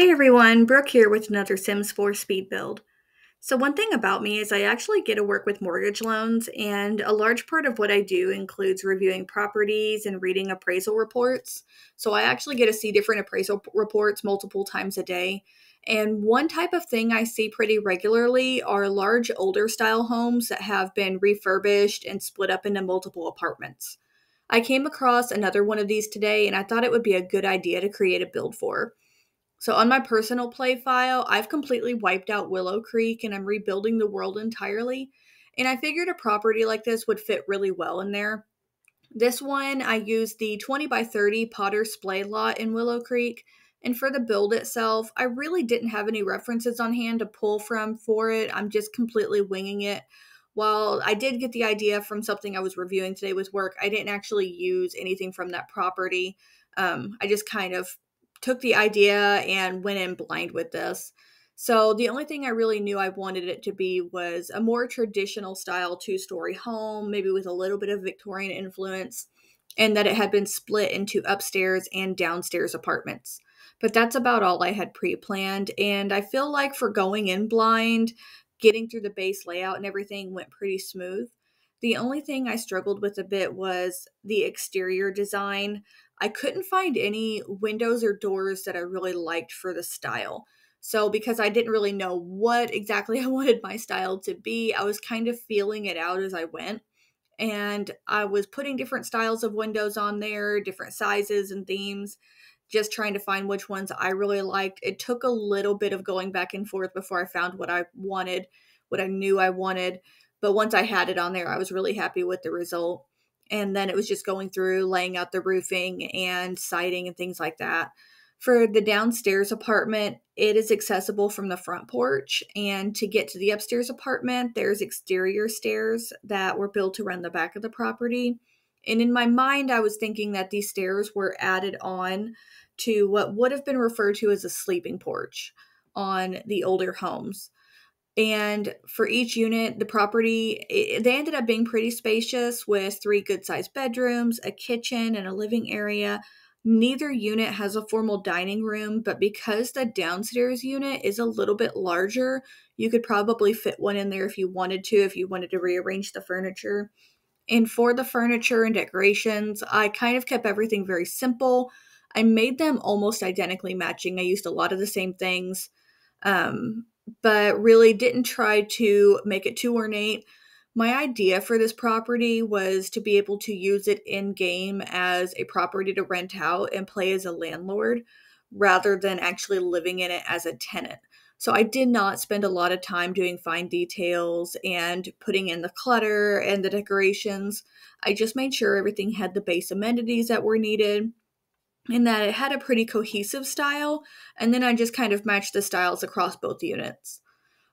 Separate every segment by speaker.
Speaker 1: Hey everyone, Brooke here with another Sims 4 speed build. So, one thing about me is I actually get to work with mortgage loans, and a large part of what I do includes reviewing properties and reading appraisal reports. So, I actually get to see different appraisal reports multiple times a day. And one type of thing I see pretty regularly are large older style homes that have been refurbished and split up into multiple apartments. I came across another one of these today, and I thought it would be a good idea to create a build for. So on my personal play file, I've completely wiped out Willow Creek and I'm rebuilding the world entirely. And I figured a property like this would fit really well in there. This one, I used the 20 by 30 Potter Splay lot in Willow Creek. And for the build itself, I really didn't have any references on hand to pull from for it. I'm just completely winging it. While I did get the idea from something I was reviewing today with work, I didn't actually use anything from that property. Um, I just kind of took the idea and went in blind with this. So the only thing I really knew I wanted it to be was a more traditional style two story home, maybe with a little bit of Victorian influence, and that it had been split into upstairs and downstairs apartments. But that's about all I had pre planned. And I feel like for going in blind, getting through the base layout and everything went pretty smooth. The only thing I struggled with a bit was the exterior design. I couldn't find any windows or doors that I really liked for the style. So, because I didn't really know what exactly I wanted my style to be, I was kind of feeling it out as I went. And I was putting different styles of windows on there, different sizes and themes, just trying to find which ones I really liked. It took a little bit of going back and forth before I found what I wanted, what I knew I wanted. But once I had it on there, I was really happy with the result and then it was just going through laying out the roofing and siding and things like that. For the downstairs apartment, it is accessible from the front porch. And to get to the upstairs apartment, there's exterior stairs that were built to run the back of the property. And in my mind, I was thinking that these stairs were added on to what would have been referred to as a sleeping porch on the older homes. And for each unit, the property, it, they ended up being pretty spacious with three good sized bedrooms, a kitchen, and a living area. Neither unit has a formal dining room, but because the downstairs unit is a little bit larger, you could probably fit one in there if you wanted to, if you wanted to rearrange the furniture. And for the furniture and decorations, I kind of kept everything very simple. I made them almost identically matching. I used a lot of the same things. Um, but really didn't try to make it too ornate. My idea for this property was to be able to use it in game as a property to rent out and play as a landlord rather than actually living in it as a tenant. So I did not spend a lot of time doing fine details and putting in the clutter and the decorations. I just made sure everything had the base amenities that were needed in that it had a pretty cohesive style, and then I just kind of matched the styles across both units.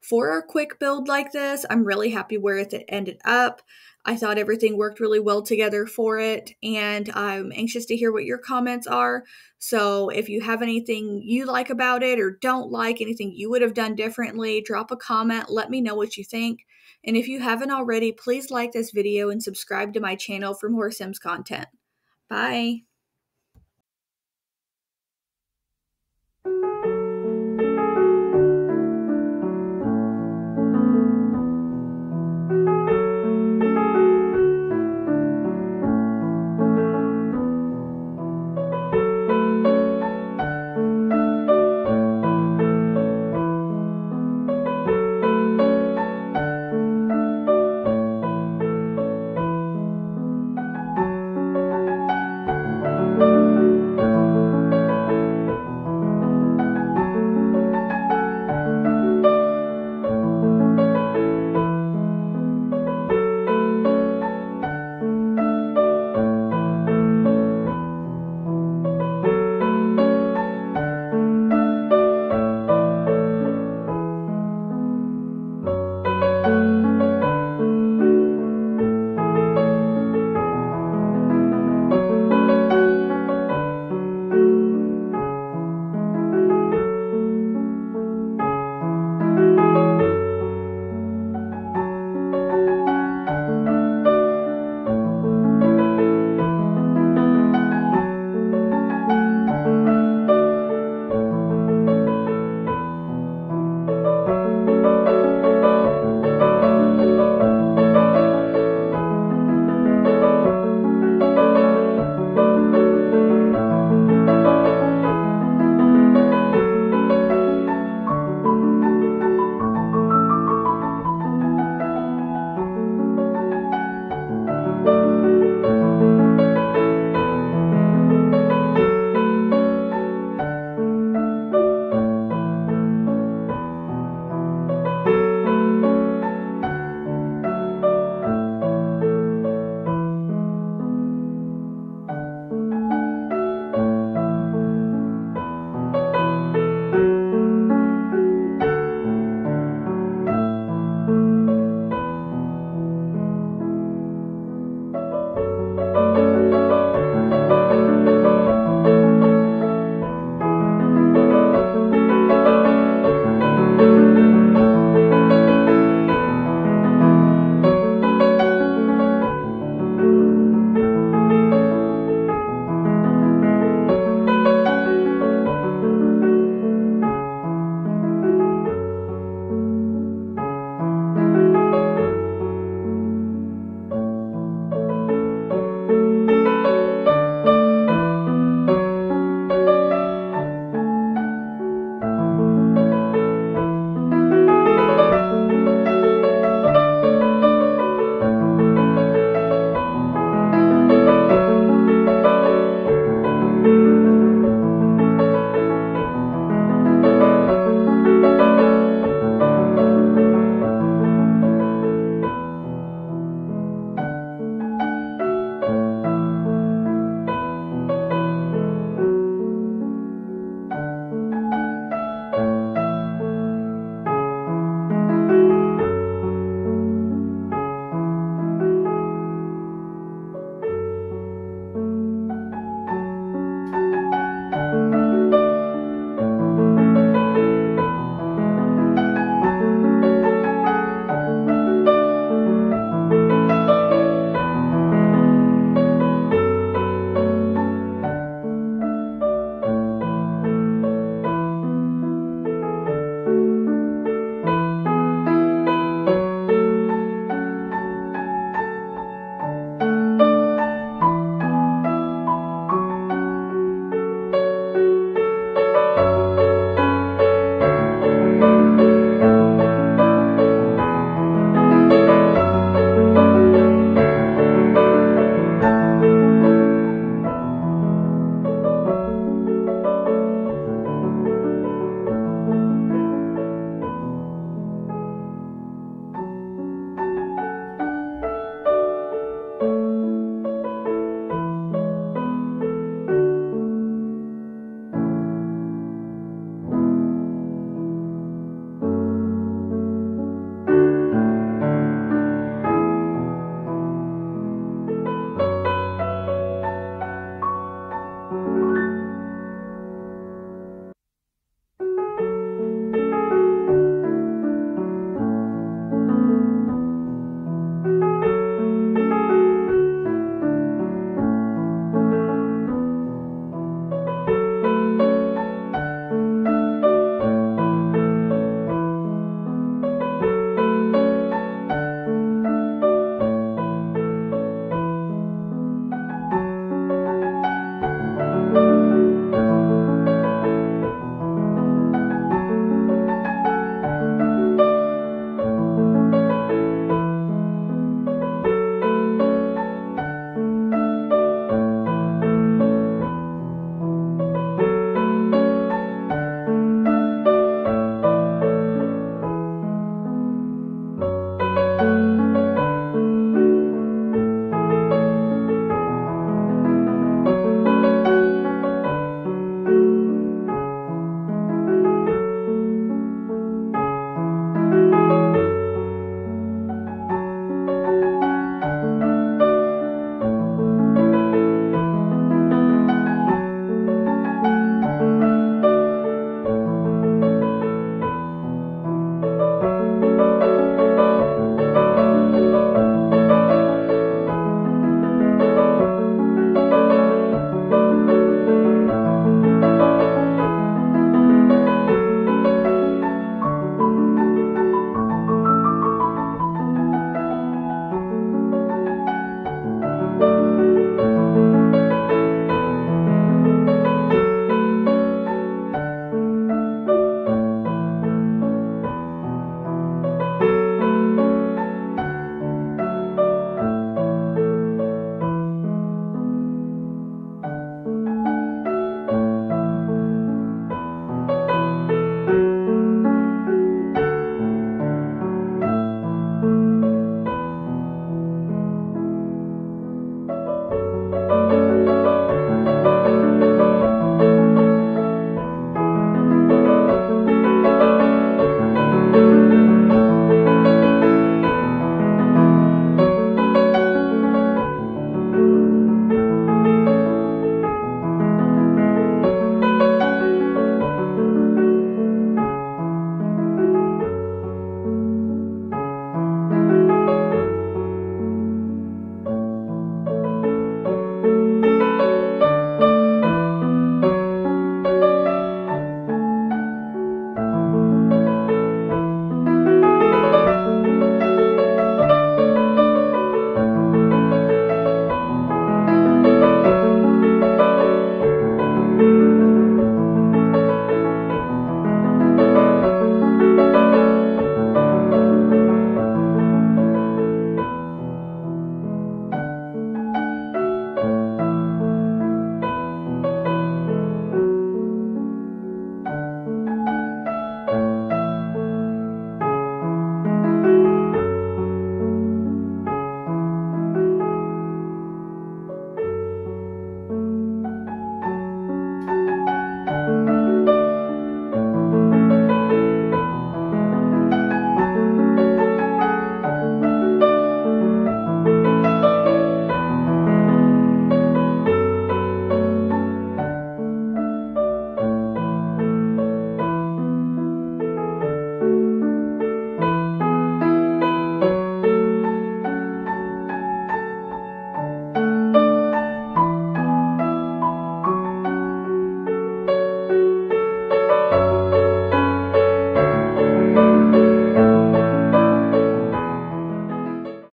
Speaker 1: For a quick build like this, I'm really happy where it ended up. I thought everything worked really well together for it, and I'm anxious to hear what your comments are. So, if you have anything you like about it or don't like, anything you would have done differently, drop a comment, let me know what you think. And if you haven't already, please like this video and subscribe to my channel for more Sims content. Bye!